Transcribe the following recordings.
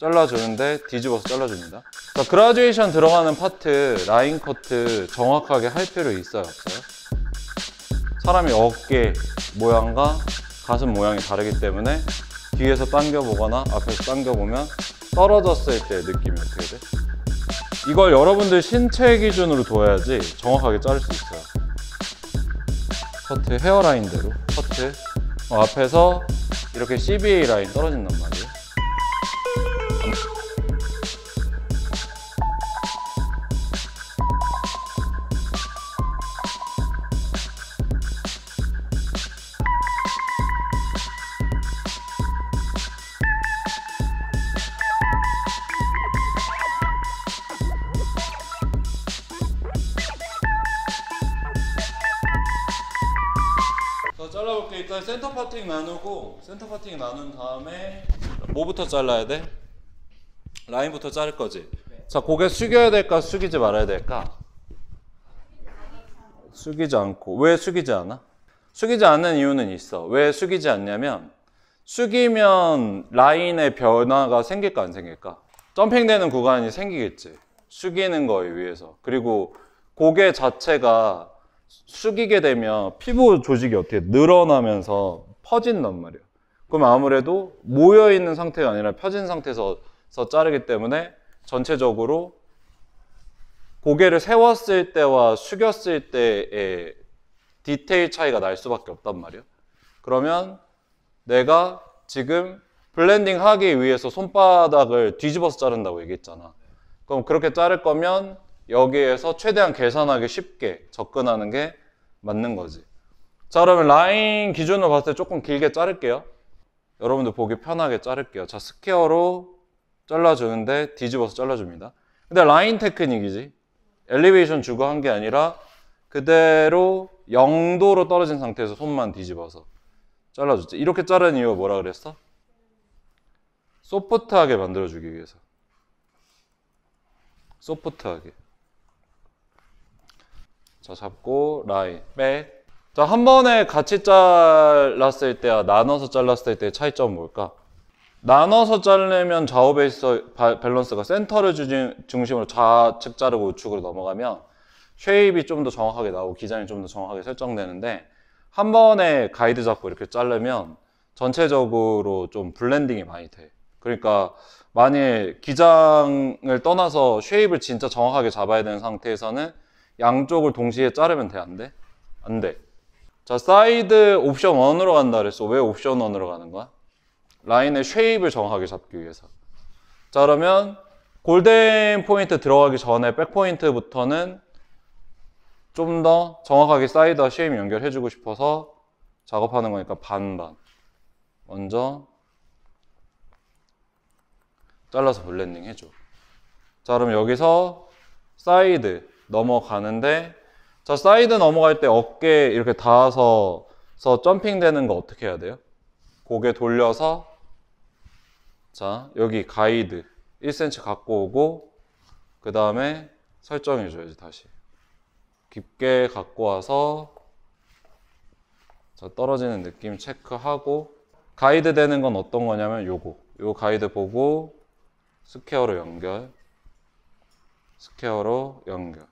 잘라주는데 뒤집어서 잘라줍니다. 자, graduation 들어가는 파트, 라인 커트 정확하게 할 필요 있어요, 없어요? 사람이 어깨 모양과 가슴 모양이 다르기 때문에 뒤에서 당겨보거나 앞에서 당겨보면 떨어졌을 때 느낌이 어떻게 돼? 이걸 여러분들 신체 기준으로 둬야지 정확하게 자를 수 있어요. 커트 hairline대로 커트 어, 앞에서 이렇게 CBA 라인 떨어진단 말이에요. 잘라볼게 일단 center parting 나누고 center parting 나눈 다음에 뭐부터 잘라야 돼? 라인부터 자를 거지? 자 고개 숙여야 될까 숙이지 말아야 될까? 숙이지 않고 왜 숙이지 않아? 숙이지 않는 이유는 있어 왜 숙이지 않냐면 숙이면 라인의 변화가 생길까 안 생길까? jumping되는 구간이 생기겠지 숙이는 거에 의해서 그리고 고개 자체가 숙이게 되면 피부 조직이 어떻게 늘어나면서 퍼진단 말이에요. 그럼 아무래도 모여 있는 상태가 아니라 펴진 상태에서 서 자르기 때문에 전체적으로 고개를 세웠을 때와 숙였을 때의 디테일 차이가 날 수밖에 없단 말이에요. 그러면 내가 지금 blending 하기 위해서 손바닥을 뒤집어서 자른다고 얘기했잖아. 그럼 그렇게 자를 거면 여기에서 최대한 계산하기 쉽게 접근하는 게 맞는 거지. 자, 그러면 라인 기준으로 봤을 때 조금 길게 자를게요. 여러분들 보기 편하게 자를게요. 자, square로 잘라주는데 뒤집어서 잘라줍니다. 근데 라인 테크닉이지. elevation 주고 한 게 아니라 그대로 0도로 떨어진 상태에서 손만 뒤집어서 잘라줬지. 이렇게 자른 이유가 뭐라 그랬어? 소프트하게 만들어주기 위해서. 소프트하게. 자, 잡고 라인, back. 자, 한 번에 같이 잘랐을 때와 나눠서 잘랐을 때의 차이점은 뭘까? 나눠서 자르면 좌우 베이스 바- 밸런스가 센터를 중심으로 좌측 자르고 우측으로 넘어가면 shape이 좀 더 정확하게 나오고 기장이 좀 더 정확하게 설정되는데 한 번에 가이드 잡고 이렇게 자르면 전체적으로 좀 블렌딩이 많이 돼. 그러니까 만일 기장을 떠나서 shape을 진짜 정확하게 잡아야 되는 상태에서는 양쪽을 동시에 자르면 돼, 안 돼? 안 돼. 자, 사이드 옵션 1으로 간다 그랬어. 왜 옵션 1으로 가는 거야? 라인의 shape을 정확하게 잡기 위해서. 자, 그러면 golden point 들어가기 전에 back point부터는 좀 더 정확하게 사이드와 shape 연결해주고 싶어서 작업하는 거니까 반반. 먼저 잘라서 블렌딩 해줘. 자, 그럼 여기서 사이드 넘어가는데, 자, 사이드 넘어갈 때 어깨 이렇게 닿아서 서 jumping 되는 거 어떻게 해야 돼요? 고개 돌려서, 자, 여기 가이드 1cm 갖고 오고, 그 다음에 설정해 줘야지, 다시. 깊게 갖고 와서, 자, 떨어지는 느낌 체크하고, 가이드 되는 건 어떤 거냐면 요거. 요 가이드 보고, square로 연결, square로 연결.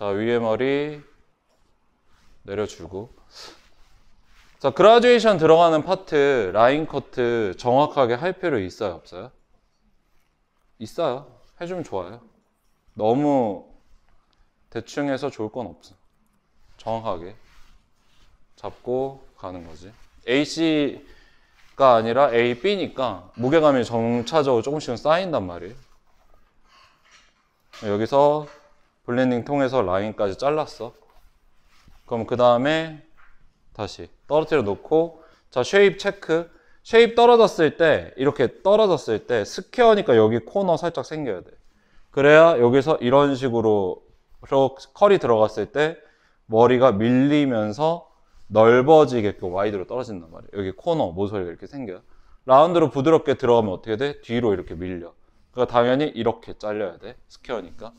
자, 위에 머리 내려주고. 자, graduation 들어가는 파트, 라인 커트 정확하게 할 필요 있어요, 없어요? 있어요. 해주면 좋아요. 너무 대충 해서 좋을 건 없어. 정확하게 잡고 가는 거지. AC가 아니라 A, B니까 무게감이 점차적으로 조금씩은 쌓인단 말이에요. 여기서 블렌딩 통해서 라인까지 잘랐어. 그럼 그 다음에 다시 떨어뜨려 놓고 자 shape 체크. shape 떨어졌을 때 이렇게 떨어졌을 때 square니까 여기 코너 살짝 생겨야 돼. 그래야 여기서 이런 식으로 컬이 들어갔을 때 머리가 밀리면서 넓어지게끔 wide로 떨어진단 말이에요. 여기 코너 모서리가 이렇게 생겨요. round로 부드럽게 들어가면 어떻게 돼? 뒤로 이렇게 밀려. 그러니까 당연히 이렇게 잘려야 돼. square니까.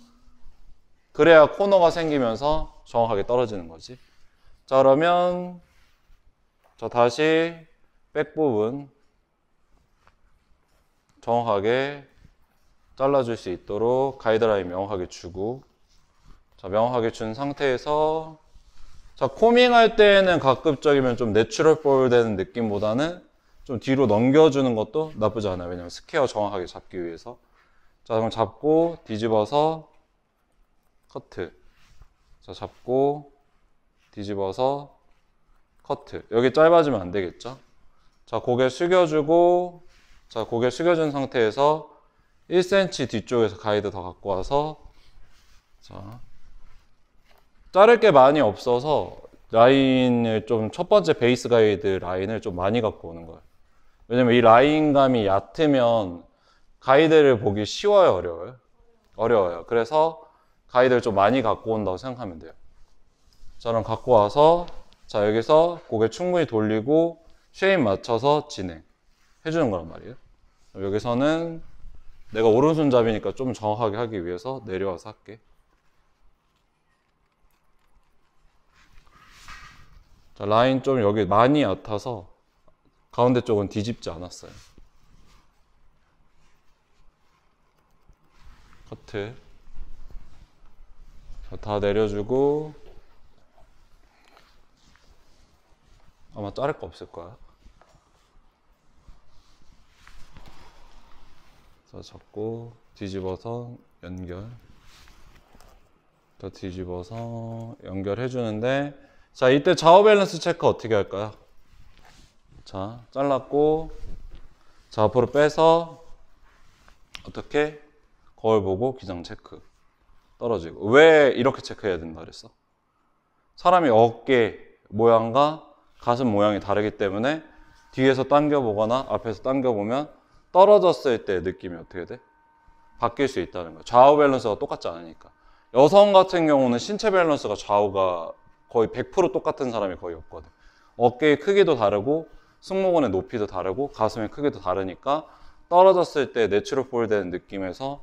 그래야 코너가 생기면서 정확하게 떨어지는 거지. 자, 그러면 자 다시 back 부분 정확하게 잘라줄 수 있도록 가이드라인 명확하게 주고 자 명확하게 준 상태에서 자 combing 할 때는 가급적이면 좀 natural fall 되는 느낌보다는 좀 뒤로 넘겨주는 것도 나쁘지 않아요 왜냐면 square 정확하게 잡기 위해서 자 그럼 잡고 뒤집어서 커트. 자 잡고 뒤집어서 커트. 여기 짧아지면 안 되겠죠? 자 고개 숙여주고 자 고개 숙여준 상태에서 1cm 뒤쪽에서 가이드 더 갖고 와서 자 자를 게 많이 없어서 라인을 좀 첫 번째 베이스 가이드 라인을 좀 많이 갖고 오는 거예요. 왜냐면 이 라인감이 얕으면 가이드를 보기 쉬워요 어려워요? 어려워요. 그래서 가이드를 좀 많이 갖고 온다고 생각하면 돼요. 저는 갖고 와서 자 여기서 고개 충분히 돌리고 쉐입 맞춰서 진행 해주는 거란 말이에요. 여기서는 내가 오른손잡이니까 좀 정확하게 하기 위해서 내려와서 할게. 자 라인 좀 여기 많이 얕아서 가운데 쪽은 뒤집지 않았어요. 커트 자, 다 내려주고. 아마 자를 거 없을 거야. 자 잡고 뒤집어서 연결. 더 뒤집어서 연결해 주는데 자 이때 좌우 밸런스 체크 어떻게 할까요? 자 잘랐고 자 앞으로 빼서 어떻게 거울 보고 기장 체크 떨어지고 왜 이렇게 체크해야 된다 그랬어? 사람이 어깨 모양과 가슴 모양이 다르기 때문에 뒤에서 당겨보거나 앞에서 당겨보면 떨어졌을 때 느낌이 어떻게 돼? 바뀔 수 있다는 거야. 좌우 밸런스가 똑같지 않으니까. 여성 같은 경우는 신체 밸런스가 좌우가 거의 100% 똑같은 사람이 거의 없거든. 어깨의 크기도 다르고 승모근의 높이도 다르고 가슴의 크기도 다르니까 떨어졌을 때 natural fall 되는 느낌에서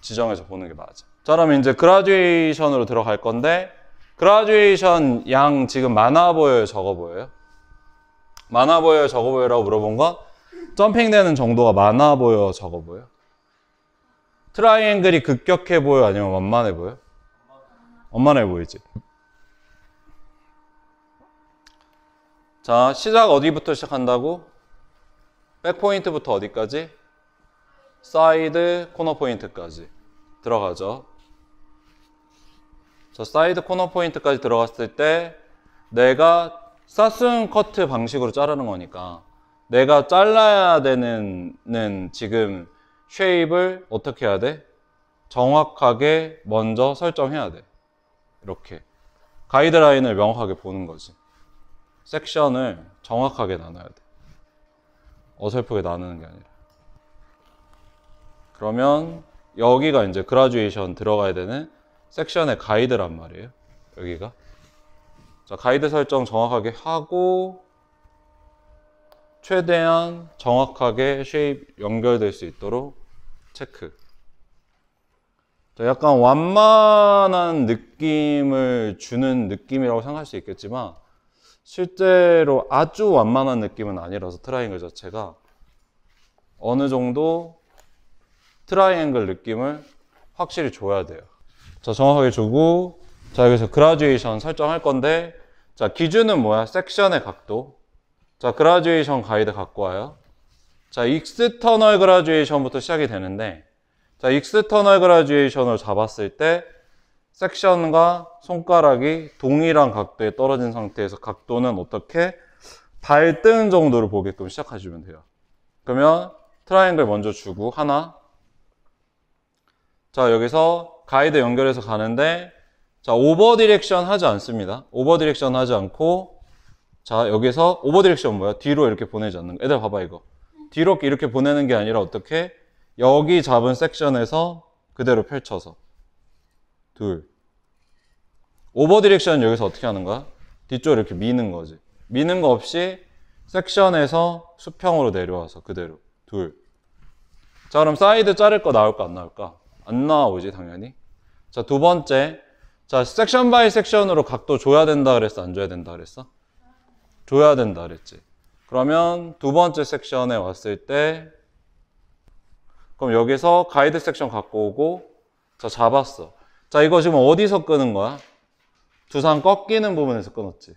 지정해서 보는 게 맞아. 자, 그럼 이제 graduation으로 들어갈 건데 graduation 양 지금 많아 보여요, 적어 보여요? 많아 보여요, 적어 보여라고 물어본 건 jumping되는 정도가 많아 보여, 적어 보여? triangle이 급격해 보여, 아니면 완만해 보여? 완만해 보이지? 자, 시작 어디부터 시작한다고? back point부터 어디까지? side corner point까지 들어가죠. 자, side corner point까지 들어갔을 때 내가 사순 커트 방식으로 자르는 거니까 내가 잘라야 되는 는 지금 쉐입을 어떻게 해야 돼? 정확하게 먼저 설정해야 돼. 이렇게 가이드라인을 명확하게 보는 거지. 섹션을 정확하게 나눠야 돼. 어설프게 나누는 게 아니라. 그러면 여기가 이제 그라듀에이션 들어가야 되는 섹션의 가이드란 말이에요. 여기가. 자, 가이드 설정 정확하게 하고 최대한 정확하게 shape 연결될 수 있도록 체크. 자, 약간 완만한 느낌을 주는 느낌이라고 생각할 수 있겠지만 실제로 아주 완만한 느낌은 아니라서 트라이앵글 자체가 어느 정도 트라이앵글 느낌을 확실히 줘야 돼요. 자, 정확하게 주고 자, 여기서 graduation 설정할 건데 자, 기준은 뭐야? 섹션의 각도. 자, graduation 가이드 갖고 와요. 자, external graduation부터 시작이 되는데 자, external graduation을 잡았을 때 섹션과 손가락이 동일한 각도에 떨어진 상태에서 각도는 어떻게 발등 정도로 보게끔 시작하시면 돼요. 그러면 트라이앵글 먼저 주고 하나 자 여기서 가이드 연결해서 가는데 자 over direction 하지 않습니다. over direction 하지 않고 자 여기서 over direction 뭐야? 뒤로 이렇게 보내지 않는 거. 애들 봐봐 이거. 뒤로 이렇게 보내는 게 아니라 어떻게 여기 잡은 섹션에서 그대로 펼쳐서 둘 over direction 여기서 어떻게 하는 거야? 뒤쪽으로 이렇게 미는 거지. 미는 거 없이 섹션에서 수평으로 내려와서 그대로 둘. 자 그럼 사이드 자를 거 나올까 안 나올까? 안 나오지 당연히. 자 두 번째. 자 section by section으로 각도 줘야 된다 그랬어? 안 줘야 된다 그랬어? 줘야 된다 그랬지. 그러면 두 번째 섹션에 왔을 때 그럼 여기서 가이드 섹션 갖고 오고 자 잡았어. 자 이거 지금 어디서 끊은 거야? 두상 꺾이는 부분에서 끊었지.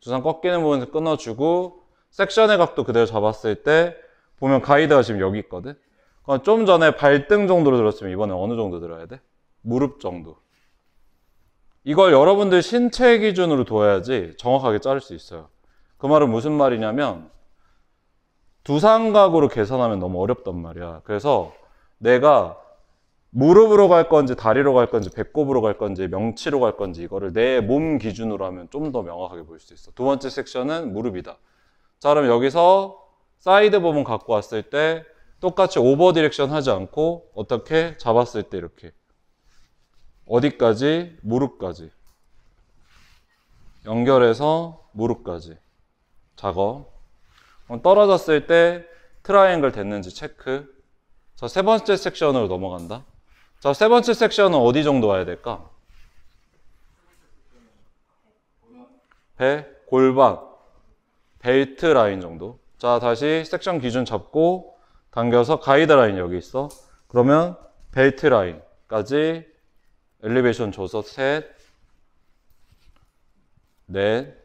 두상 꺾이는 부분에서 끊어주고 섹션의 각도 그대로 잡았을 때 보면 가이드가 지금 여기 있거든. 그럼 좀 전에 발등 정도로 들었으면 이번에 어느 정도 들어야 돼? 무릎 정도. 이걸 여러분들 신체 기준으로 둬야지 정확하게 자를 수 있어요. 그 말은 무슨 말이냐면 두상각으로 계산하면 너무 어렵단 말이야. 그래서 내가 무릎으로 갈 건지 다리로 갈 건지 배꼽으로 갈 건지 명치로 갈 건지 이거를 내 몸 기준으로 하면 좀 더 명확하게 보일 수 있어. 두 번째 섹션은 무릎이다. 자 그럼 여기서 사이드 부분 갖고 왔을 때 똑같이 over direction 하지 않고 어떻게 잡았을 때 이렇게 어디까지? 무릎까지 연결해서 무릎까지 작업 떨어졌을 때 트라이앵글 됐는지 체크 자, 세 번째 섹션으로 넘어간다. 자, 세 번째 섹션은 어디 정도 와야 될까? 배, 골반, 벨트 라인 정도. 자, 다시 섹션 기준 잡고 당겨서 가이드 라인 여기 있어. 그러면 벨트 라인까지 elevation 줘서 셋, 넷,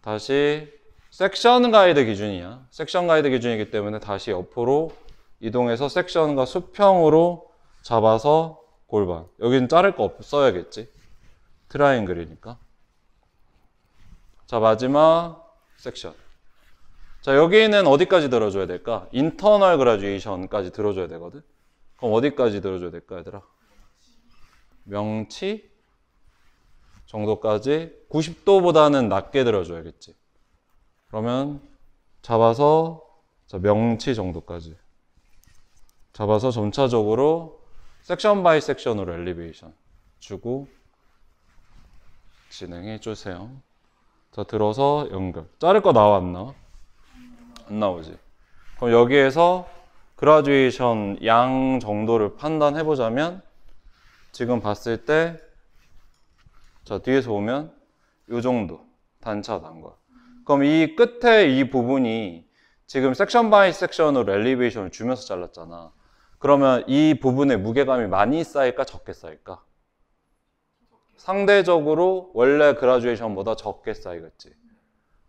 다시 섹션 가이드 기준이야. 섹션 가이드 기준이기 때문에 다시 옆으로 이동해서 섹션과 수평으로 잡아서 골반. 여기는 자를 거 없어야겠지. 트라이앵글이니까. 자, 마지막 섹션. 자, 여기는 어디까지 들어줘야 될까? internal graduation까지 들어줘야 되거든. 그럼 어디까지 들어줘야 될까, 얘들아? 명치 정도까지 90도보다는 낮게 들어줘야겠지. 그러면 잡아서 자, 명치 정도까지. 잡아서 점차적으로 section by section으로 elevation 주고 진행해 주세요. 자, 들어서 연결. 자를 거 나와? 안 나오지. 그럼 여기에서 graduation 양 정도를 판단해 보자면 지금 봤을 때 자, 뒤에서 오면 요 정도 단차 난 거야. 그럼 이 끝에 이 부분이 지금 section by section으로 elevation을 주면서 잘랐잖아. 그러면 이 부분에 무게감이 많이 쌓일까 적게 쌓일까? 상대적으로 원래 graduation보다 적게 쌓이겠지.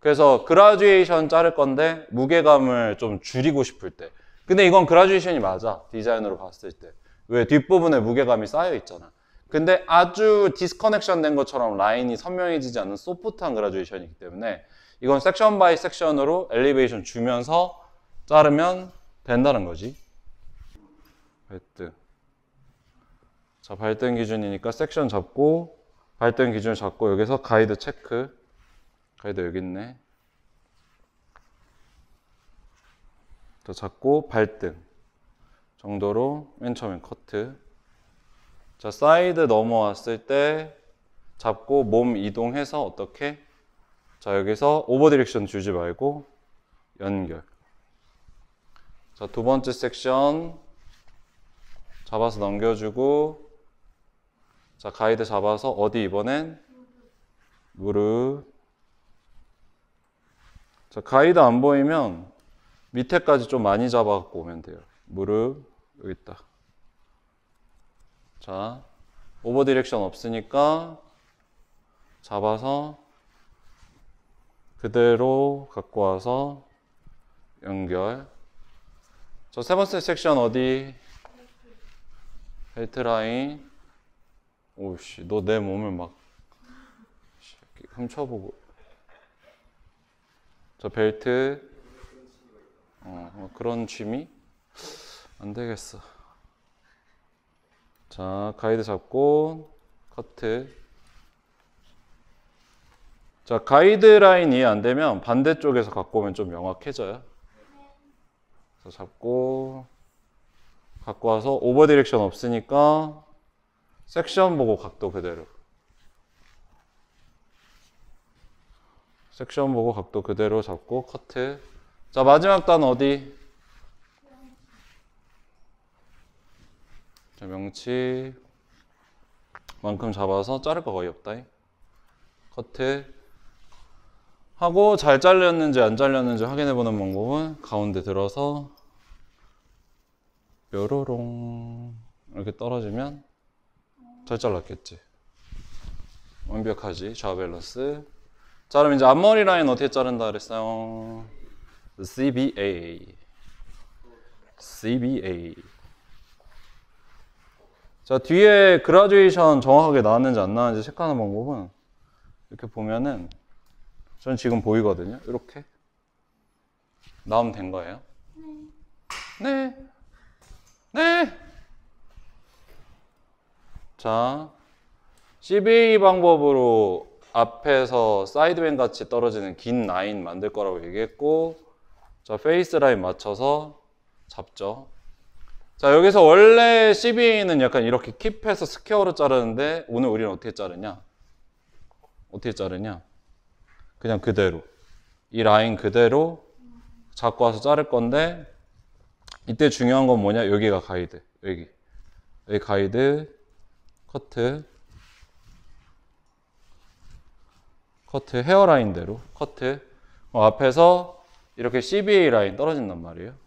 그래서 graduation 자를 건데 무게감을 좀 줄이고 싶을 때. 근데 이건 graduation이 맞아. 디자인으로 봤을 때. 왜 뒷부분에 무게감이 쌓여 있잖아. 근데 아주 disconnection 된 것처럼 라인이 선명해지지 않는 소프트한 graduation이기 때문에 이건 section by section으로 elevation 주면서 자르면 된다는 거지. 발등. 자, 발등 기준이니까 섹션 잡고 발등 기준 잡고 여기서 가이드 체크. 가이드 여기 있네. 더 잡고 발등 정도로 맨 처음엔 커트. 자, 사이드 넘어왔을 때 잡고 몸 이동해서 어떻게? 자, 여기서 over direction 주지 말고 연결. 자, 두 번째 섹션 잡아서 넘겨주고 자, 가이드 잡아서 어디 이번엔 무릎. 자, 가이드 안 보이면 밑에까지 좀 많이 잡아갖고 오면 돼요. 무릎 여기 있다. 자, over direction 없으니까 잡아서 그대로 갖고 와서 연결. 자 세 번째 섹션 어디? 벨트 라인. 오씨, 너 내 몸을 막 훔쳐보고. 저 벨트. 어, 뭐 그런 취미? 안 되겠어. 자, 가이드 잡고, 커트. 자, 가이드라인 이해 안 되면 반대쪽에서 갖고 오면 좀 명확해져요. 그래서 잡고, 갖고 와서 over direction 없으니까 섹션 보고 각도 그대로. 섹션 보고 각도 그대로 잡고 커트. 자, 마지막 단 어디? 자, 명치 만큼 잡아서 자를 거 거의 없다. 커트. 하고 잘 잘렸는지 안 잘렸는지 확인해 보는 방법은 가운데 들어서 뾰로롱 이렇게 떨어지면 잘 잘랐겠지. 완벽하지. 좌 밸런스. 자, 그럼 이제 앞머리 라인 어떻게 자른다 그랬어요? CBA. CBA. 자, 뒤에 그라듀에이션 정확하게 나왔는지 안 나왔는지 체크하는 방법은 이렇게 보면은 전 지금 보이거든요. 이렇게. 나오면 된 거예요. 네. 네. 자, CBA 방법으로 앞에서 side bang 같이 떨어지는 긴 라인 만들 거라고 얘기했고, 자, face line 맞춰서 잡죠. 자, 여기서 원래 CBA는 약간 이렇게 keep해서 square로 자르는데, 오늘 우리는 어떻게 자르냐? 어떻게 자르냐? 그냥 그대로. 이 라인 그대로 잡고 와서 자를 건데, 이때 중요한 건 뭐냐? 여기가 가이드. 여기. 여기 가이드, 커트, 커트, 헤어라인대로 커트. 어, 앞에서 이렇게 CBA 라인 떨어진단 말이에요.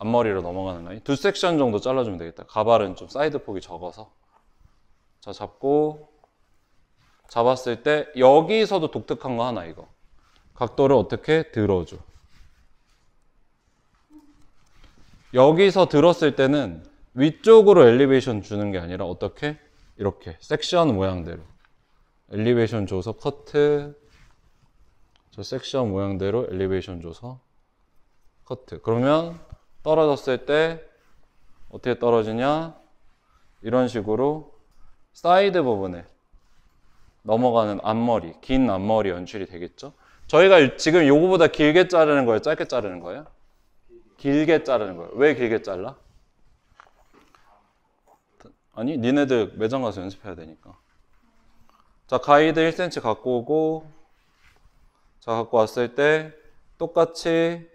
앞머리로 넘어가는 라인. 두 섹션 정도 잘라주면 되겠다. 가발은 좀 사이드 폭이 적어서. 자, 잡고, 잡았을 때, 여기서도 독특한 거 하나, 이거. 각도를 어떻게 들어줘. 여기서 들었을 때는 위쪽으로 elevation 주는 게 아니라 어떻게? 이렇게 섹션 모양대로 elevation 줘서 커트 저 섹션 모양대로 elevation 줘서 커트 그러면 떨어졌을 때 어떻게 떨어지냐? 이런 식으로 사이드 부분에 넘어가는 앞머리 긴 앞머리 연출이 되겠죠? 저희가 지금 요거보다 길게 자르는 거예요? 짧게 자르는 거예요? 길게 자르는 거예요. 왜 길게 잘라? 아니, 니네들 매장 가서 연습해야 되니까. 자, 가이드 1cm 갖고 오고, 자, 갖고 왔을 때, 똑같이,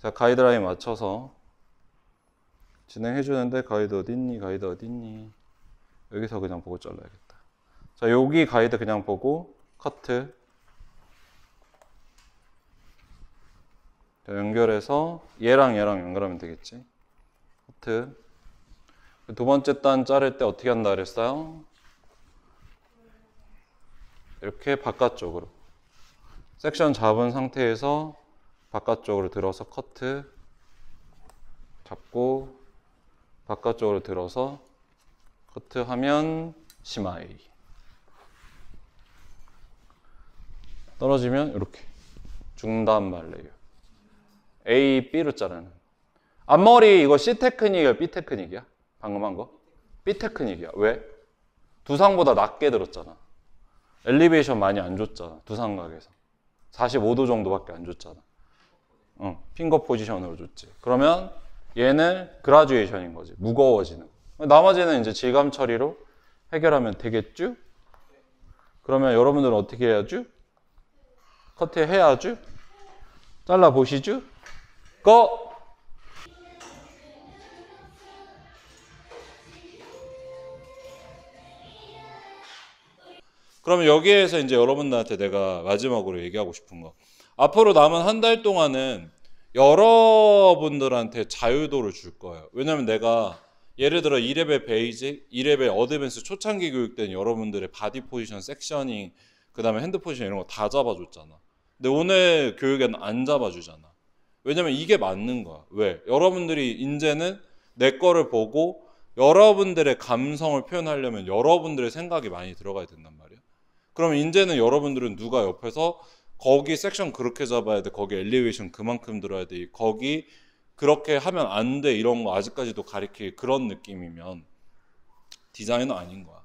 자, 가이드라인 맞춰서 진행해 주는데, 가이드 어딨니? 가이드 어딨니? 여기서 그냥 보고 잘라야겠다. 자, 여기 가이드 그냥 보고, 커트. 자, 연결해서, 얘랑 얘랑 연결하면 되겠지. 커트. 두 번째 단 자를 때 어떻게 한다 그랬어요? 이렇게 바깥쪽으로 섹션 잡은 상태에서 바깥쪽으로 들어서 커트 잡고 바깥쪽으로 들어서 커트하면 시마이 떨어지면 이렇게 중단 말레요 A, B로 자르는 앞머리 이거 C 테크닉이야 B 테크닉이야? 방금 한 거? B 테크닉이야. 왜? 두상보다 낮게 들었잖아. 엘리베이션 많이 안 줬잖아. 두상각에서. 45도 정도밖에 안 줬잖아. 어, 핑거 포지션으로 줬지. 그러면 얘는 그라듀에이션인 거지. 무거워지는. 나머지는 이제 질감 처리로 해결하면 되겠죠? 그러면 여러분들은 어떻게 해야죠? 커트 해야죠? 잘라 보시죠? 고! 그러면 여기에서 이제 여러분들한테 내가 마지막으로 얘기하고 싶은 거. 앞으로 남은 한 달 동안은 여러분들한테 자유도를 줄 거예요. 왜냐면 내가 예를 들어 2레벨 basic, 2레벨 advance 초창기 교육 때는 여러분들의 body position, sectioning, 그 다음에 hand position 이런 거 다 잡아줬잖아. 근데 오늘 교육에는 안 잡아주잖아. 왜냐면 이게 맞는 거야. 왜? 여러분들이 이제는 내 거를 보고 여러분들의 감성을 표현하려면 여러분들의 생각이 많이 들어가야 된단 말이야. 그럼 이제는 여러분들은 누가 옆에서 거기 섹션 그렇게 잡아야 돼. 거기 엘리베이션 그만큼 들어야 돼. 거기 그렇게 하면 안 돼. 이런 거 아직까지도 가리킬 그런 느낌이면 디자이너 아닌 거야.